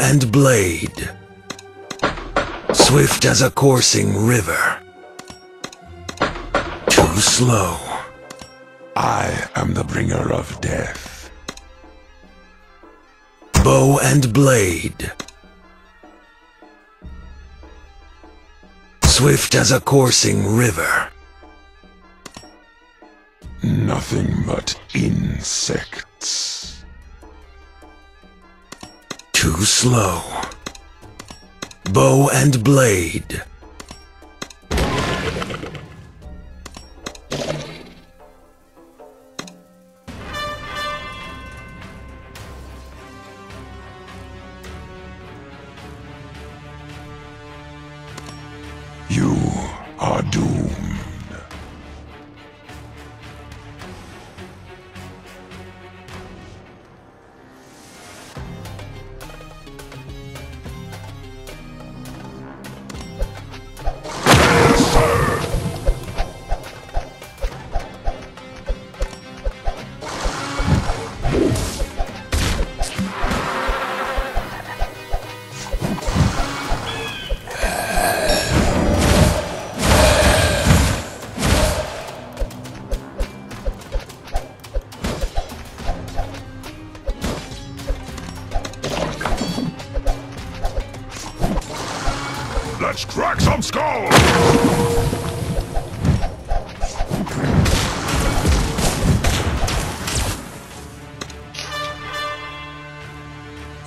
And blade. Swift as a coursing river. Too slow. I am the bringer of death. Bow and blade. Swift as a coursing river. Nothing but insects. Slow. Bow and blade.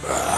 Come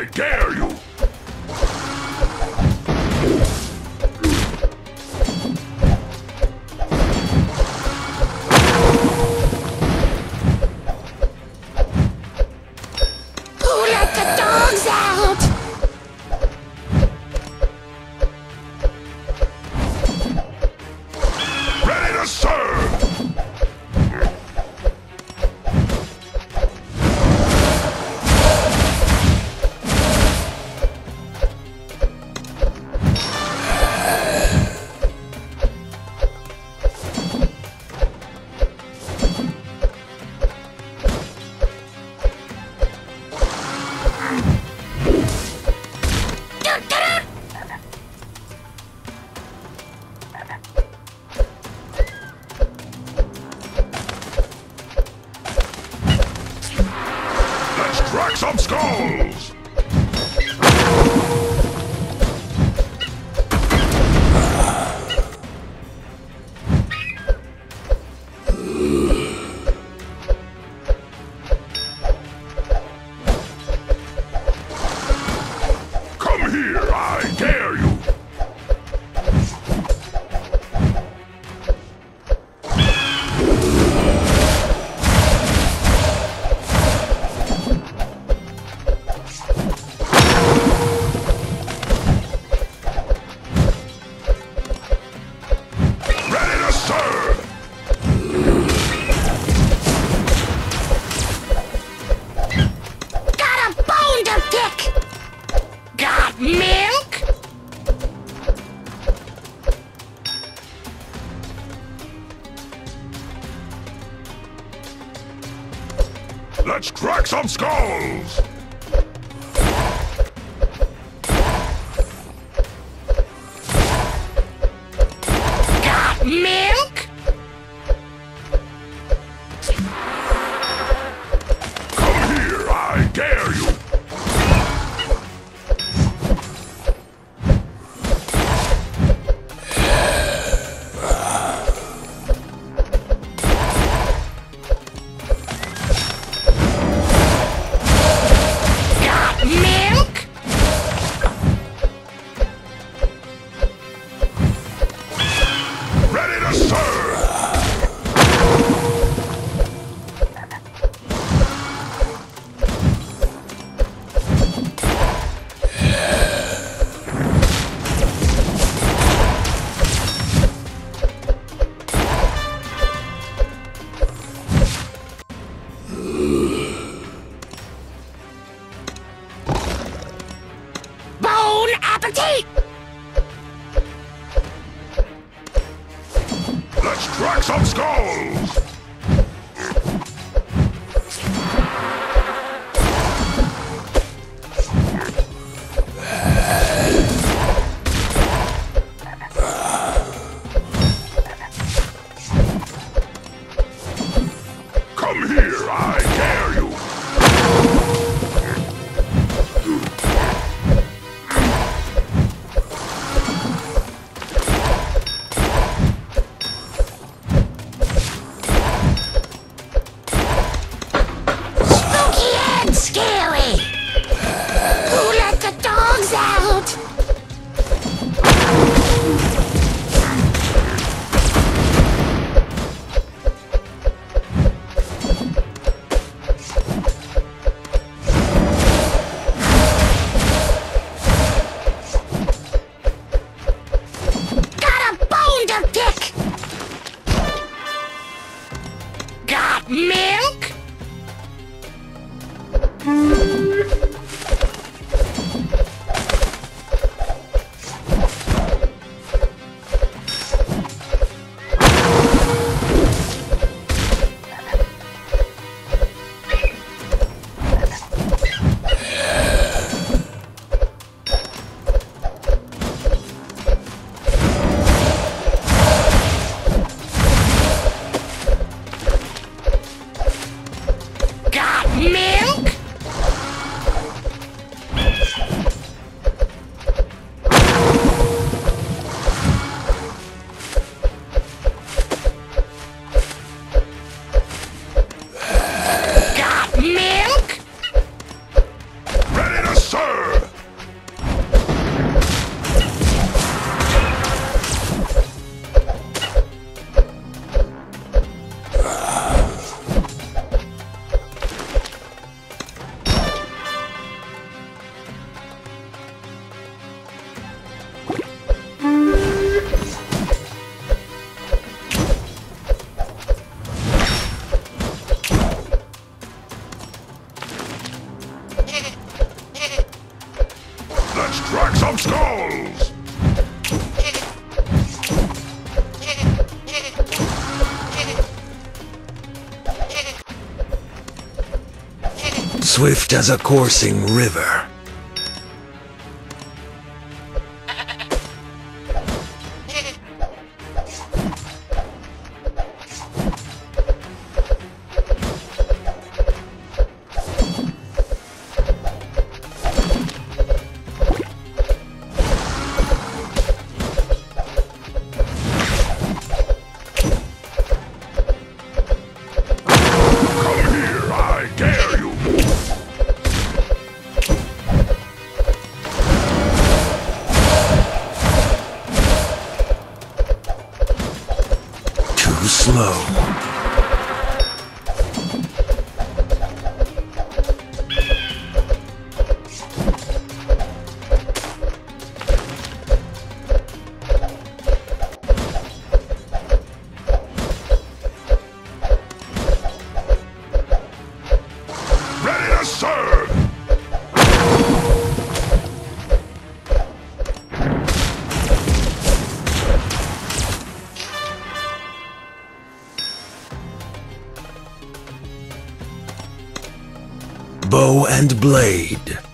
I dare you! Got Swift as a coursing river. blade.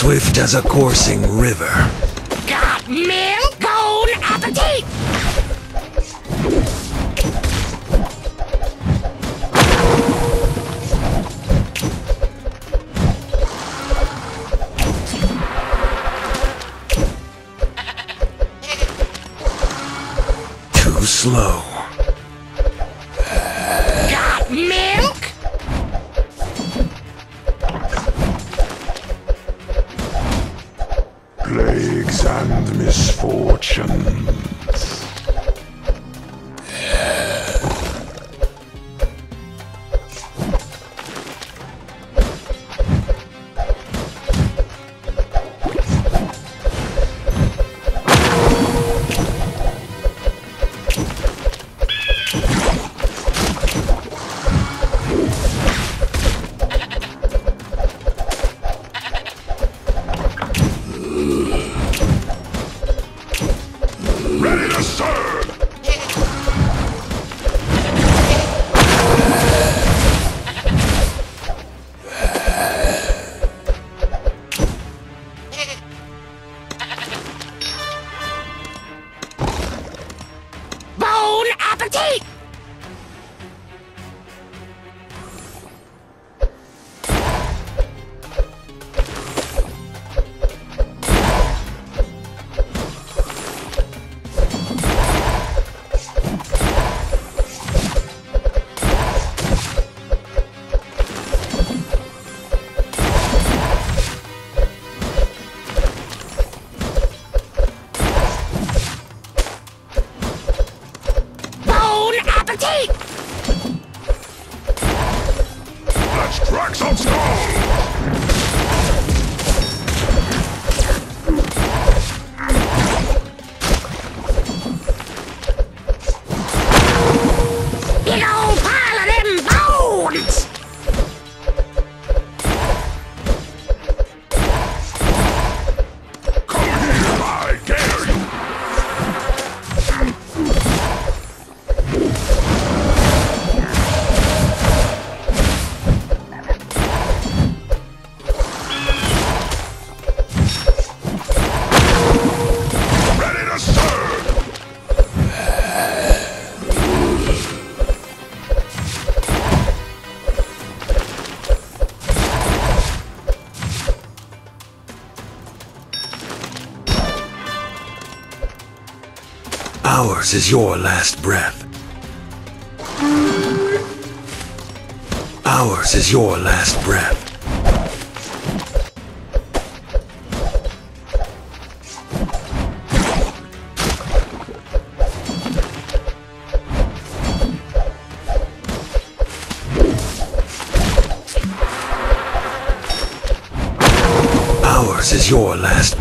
Swift as a coursing river. Got milk on appetite. Too slow. This is your last breath. Ours is your last breath. Ours is your last